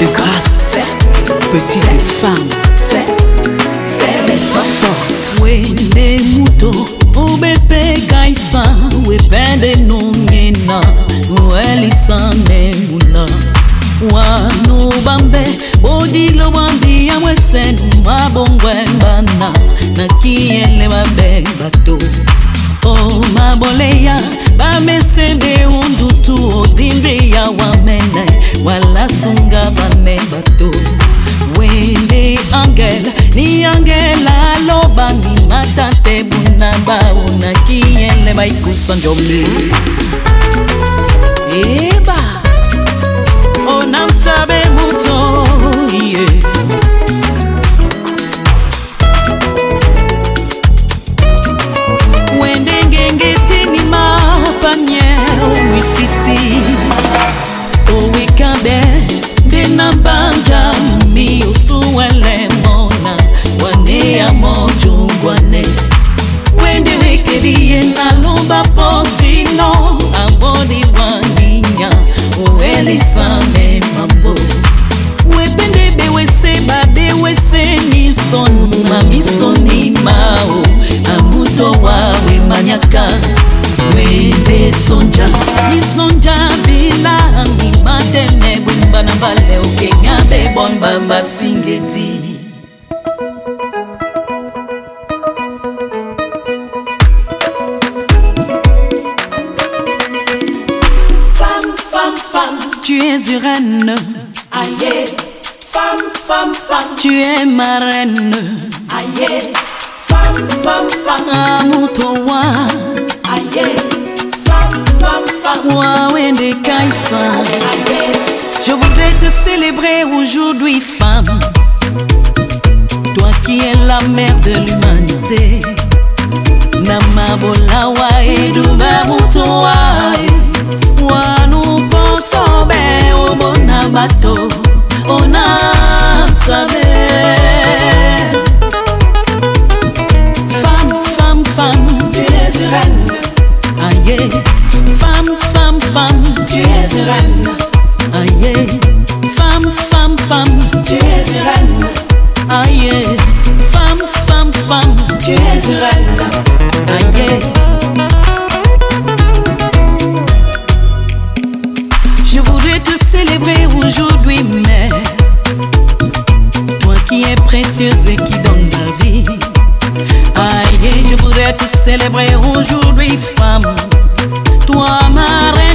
de grâce, petite femme, forte. Wende muto, obepe kaisa, wepende nungena, welisa memula. wano bambe bodilo bwambia mwesenu mabongwe bana na kiyele babe bato o oh, maboleya bamesede undutu o oh, nzambe ya wamene walasunga bane bato wele angel ni angel aloba nimata te buna baonaki ele baikusonjomi hey. Eh? baposino amboli wandinya oelisane mambo. Wepende bewese babewese misonima misonimao amuto wawe manyaka wende sonja misonja bila animateme bwimba na bale okenya bebon bambasingeti tu es une reine aïe. Femme, femme, femme, tu es ma reine aïe. Femme, femme, femme, aïe. Femme, femme, femme, wawende kaisa aïe. Je voudrais te célébrer aujourd'hui, femme. Toi qui es la mère de l'humanité. Namabola wa eduba muto bato ona sabe. Femme, femme, femme, Tu es reine, aïe. Femme, femme, femme, tu es reine, aïe. Femme, femme, femme, tu es une reine, aïe. Femme, femme, femme, tu es reine. aïe. Voudrais te célébrer aujourd'hui, mais toi qui es précieuse et qui donne la vie. Aïe, je voudrais te célébrer aujourd'hui, femme. Toi, ma reine